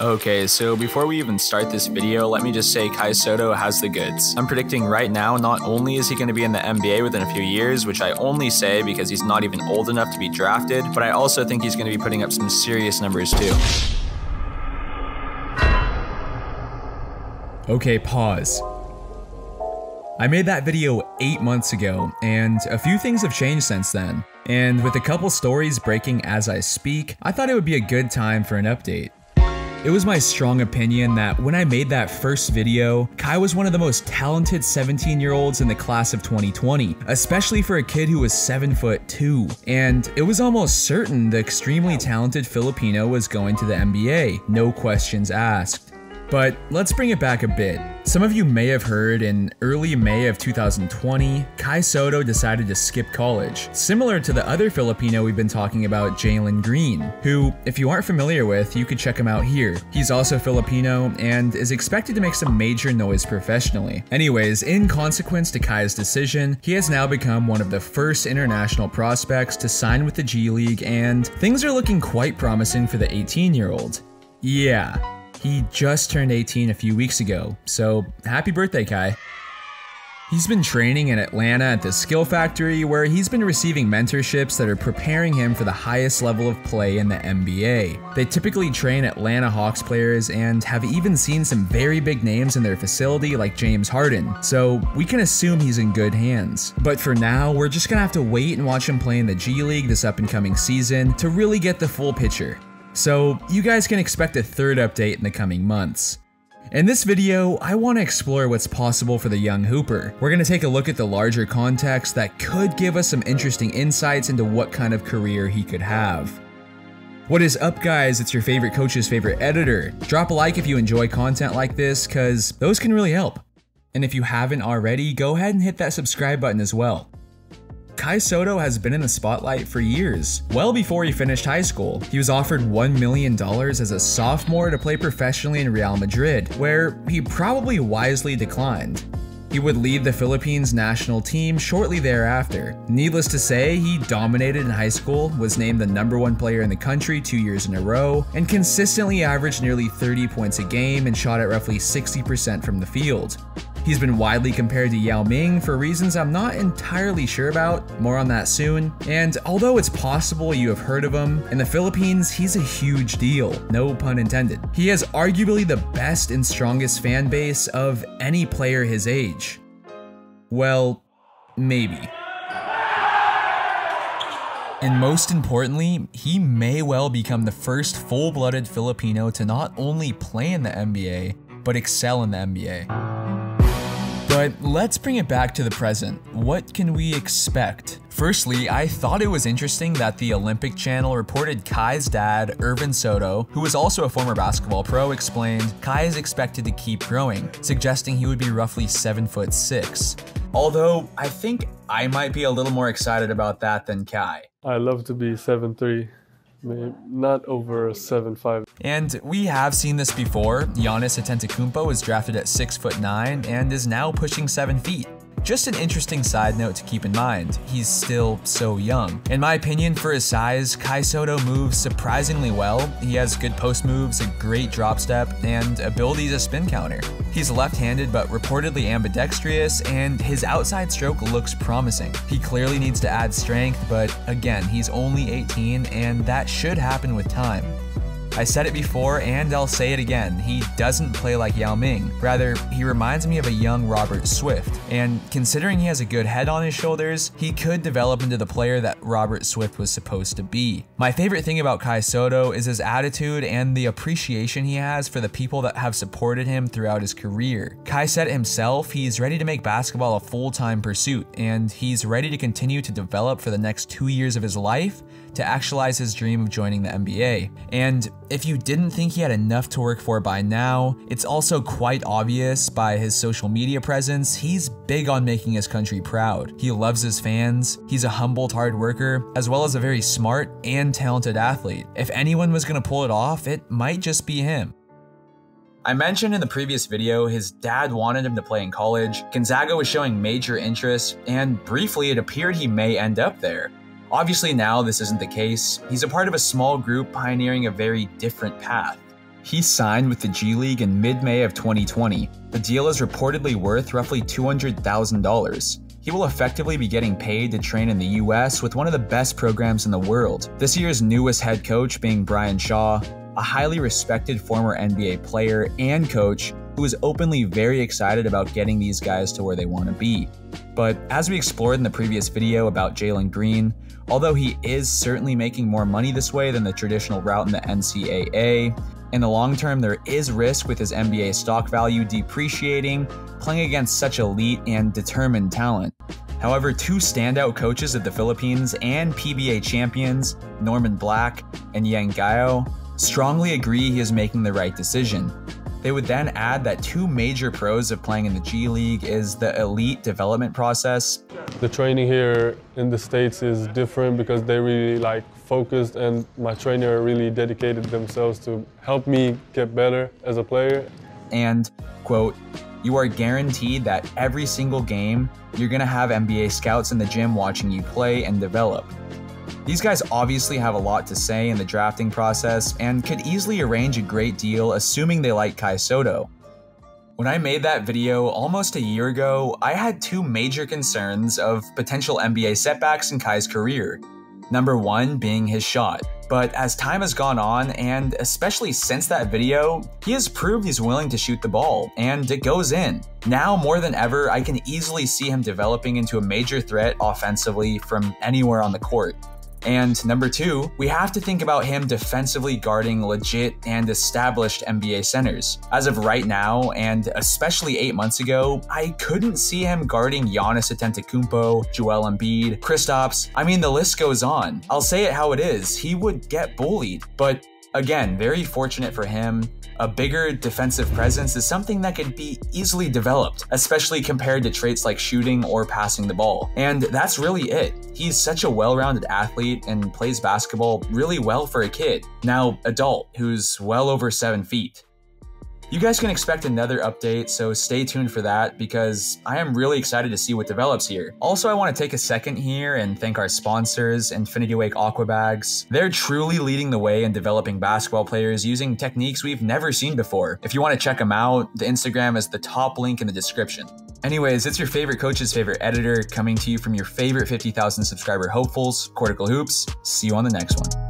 Okay, so before we even start this video, let me just say Kai Sotto has the goods. I'm predicting right now, not only is he going to be in the NBA within a few years, which I only say because he's not even old enough to be drafted, but I also think he's going to be putting up some serious numbers too. Okay, pause. I made that video 8 months ago, and a few things have changed since then. And with a couple stories breaking as I speak, I thought it would be a good time for an update. It was my strong opinion that when I made that first video, Kai was one of the most talented 17 year olds in the class of 2020, especially for a kid who was 7 foot 2. And it was almost certain the extremely talented Filipino was going to the NBA, no questions asked. But let's bring it back a bit. Some of you may have heard in early May of 2020, Kai Sotto decided to skip college, similar to the other Filipino we've been talking about, Jalen Green, who, if you aren't familiar with, you could check him out here. He's also Filipino and is expected to make some major noise professionally. Anyways, in consequence to Kai's decision, he has now become one of the first international prospects to sign with the G League, and things are looking quite promising for the 18 year old. Yeah, he just turned 18 a few weeks ago, so happy birthday, Kai. He's been training in Atlanta at the Skill Factory, where he's been receiving mentorships that are preparing him for the highest level of play in the NBA. They typically train Atlanta Hawks players and have even seen some very big names in their facility, like James Harden, so we can assume he's in good hands. But for now, we're just gonna have to wait and watch him play in the G League this up and coming season to really get the full picture. So you guys can expect a third update in the coming months. In this video, I want to explore what's possible for the young Hooper. We're going to take a look at the larger context that could give us some interesting insights into what kind of career he could have. What is up guys, it's your favorite coach's favorite editor. Drop a like if you enjoy content like this, cause those can really help. And if you haven't already, go ahead and hit that subscribe button as well. Kai Sotto has been in the spotlight for years. Well before he finished high school, he was offered $1 million as a sophomore to play professionally in Real Madrid, where he probably wisely declined. He would lead the Philippines national team shortly thereafter. Needless to say, he dominated in high school, was named the number one player in the country two years in a row, and consistently averaged nearly 30 points a game and shot at roughly 60% from the field. He's been widely compared to Yao Ming for reasons I'm not entirely sure about, more on that soon. And although it's possible you have heard of him, in the Philippines, he's a huge deal, no pun intended. He has arguably the best and strongest fan base of any player his age. Well, maybe. And most importantly, he may well become the first full blooded Filipino to not only play in the NBA, but excel in the NBA. But let's bring it back to the present. What can we expect? Firstly, I thought it was interesting that the Olympic Channel reported Kai's dad, Ervin Sotto, who was also a former basketball pro, explained Kai is expected to keep growing, suggesting he would be roughly 7 foot 6. Although I think I might be a little more excited about that than Kai. I love to be seven three not over seven five. And we have seen this before. Giannis Antetokounmpo was drafted at six foot nine and is now pushing seven feet. Just an interesting side note to keep in mind, he's still so young. In my opinion, for his size, Kai Sotto moves surprisingly well. He has good post moves, a great drop step, and ability a spin counter. He's left-handed but reportedly ambidextrous, and his outside stroke looks promising. He clearly needs to add strength, but again, he's only 18 and that should happen with time. I said it before and I'll say it again, he doesn't play like Yao Ming. Rather, he reminds me of a young Robert Swift. And considering he has a good head on his shoulders, he could develop into the player that Robert Swift was supposed to be. My favorite thing about Kai Sotto is his attitude and the appreciation he has for the people that have supported him throughout his career. Kai said himself he's ready to make basketball a full-time pursuit, and he's ready to continue to develop for the next two years of his life to actualize his dream of joining the NBA. And if you didn't think he had enough to work for by now, it's also quite obvious by his social media presence, he's big on making his country proud. He loves his fans, he's a humbled hard worker, as well as a very smart and talented athlete. If anyone was gonna pull it off, it might just be him. I mentioned in the previous video his dad wanted him to play in college, Gonzaga was showing major interest, and briefly it appeared he may end up there. Obviously, now this isn't the case. He's a part of a small group pioneering a very different path. He signed with the G League in mid May of 2020. The deal is reportedly worth roughly $200,000. He will effectively be getting paid to train in the US with one of the best programs in the world. This year's newest head coach being Brian Shaw, a highly respected former NBA player and coach who is openly very excited about getting these guys to where they want to be. But as we explored in the previous video about Jalen Green, although he is certainly making more money this way than the traditional route in the NCAA, in the long term, there is risk with his NBA stock value depreciating, playing against such elite and determined talent. However, two standout coaches of the Philippines and PBA champions, Norman Black and Yeng Guiao, strongly agree he is making the right decision. They would then add that two major pros of playing in the G League is the elite development process. The training here in the States is different because they really like focused and my trainer really dedicated themselves to help me get better as a player. And, quote, you are guaranteed that every single game, you're going to have NBA scouts in the gym watching you play and develop. These guys obviously have a lot to say in the drafting process and could easily arrange a great deal assuming they like Kai Sotto. When I made that video almost a year ago, I had two major concerns of potential NBA setbacks in Kai's career. Number one being his shot. But as time has gone on, and especially since that video, he has proved he's willing to shoot the ball, and it goes in. Now more than ever, I can easily see him developing into a major threat offensively from anywhere on the court. And number two, we have to think about him defensively guarding legit and established NBA centers. As of right now, and especially eight months ago, I couldn't see him guarding Giannis Antetokounmpo, Joel Embiid, Kristaps. I mean, the list goes on. I'll say it how it is. He would get bullied, but Again, very fortunate for him. A bigger defensive presence is something that could be easily developed, especially compared to traits like shooting or passing the ball. And that's really it. He's such a well rounded athlete and plays basketball really well for a kid, now adult, who's well over 7 feet. You guys can expect another update, so stay tuned for that because I am really excited to see what develops here. Also, I want to take a second here and thank our sponsors, Infinity Wake Aquabags. They're truly leading the way in developing basketball players using techniques we've never seen before. If you want to check them out, the Instagram is the top link in the description. Anyways, it's your favorite coach's favorite editor coming to you from your favorite 50,000 subscriber hopefuls, Courtical Hoops. See you on the next one.